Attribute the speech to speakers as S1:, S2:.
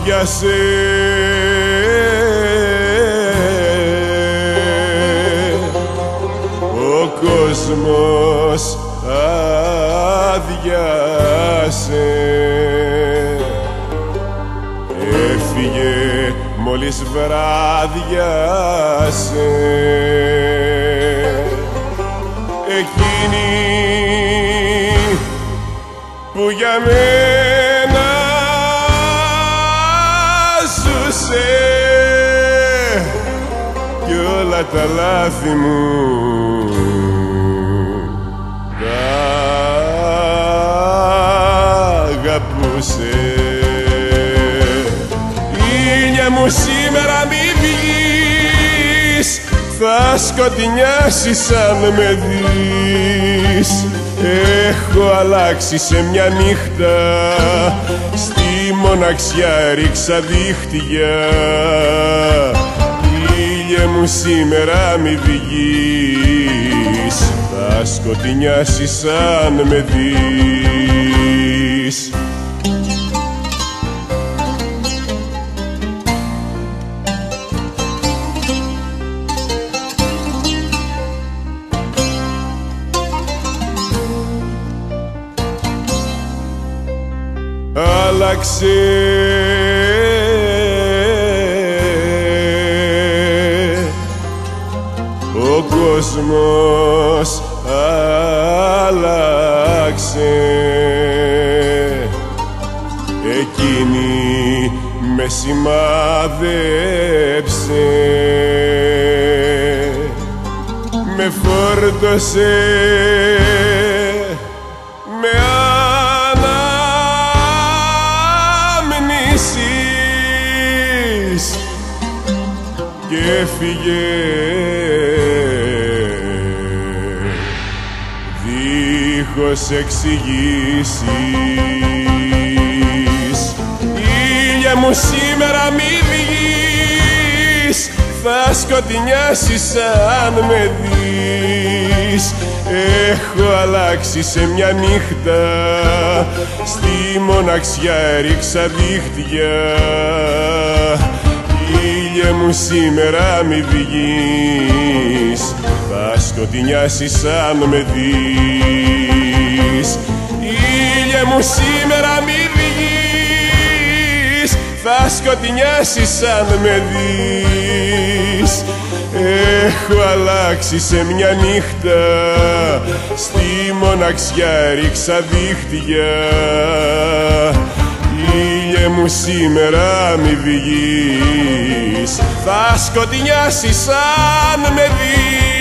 S1: άδειασε ο κόσμος άδειασε έφυγε μόλις βράδιασε εκείνη που για μένα όλα τα λάθη μου. Τα αγαπούσε. Ήλια μου σήμερα μη βγεις θα σκοτεινιάσεις αν με δεις. Έχω αλλάξει σε μια νύχτα Στη μοναξιά ρίξα δίχτυα. Ήλιε μου σήμερα μη βγεις Θα σκοτεινιάσεις αν με δεις. Άλλαξε κόσμος άλλαξε. Εκείνη με σημάδεψε. Με φόρτωσε. Με αναμνήσεις. Και έφυγε δίχως εξηγήσεις. Ήλια μου σήμερα μη βγεις. Θα σκοτεινιάσεις αν με δεις. Έχω αλλάξει σε μια νύχτα. Στη μοναξιά ρίξα δίχτυα. Ήλια μου σήμερα μη βγεις. Θα σκοτεινιάσεις αν με δεις Ήλια μου σήμερα μη βγεις Θα σκοτεινιάσεις αν με δεις. Έχω αλλάξει σε μια νύχτα. Στη μοναξιά ρίξα δίχτυα. Ήλιε μου σήμερα μη βγεις Θα σκοτεινιάσεις αν με δεις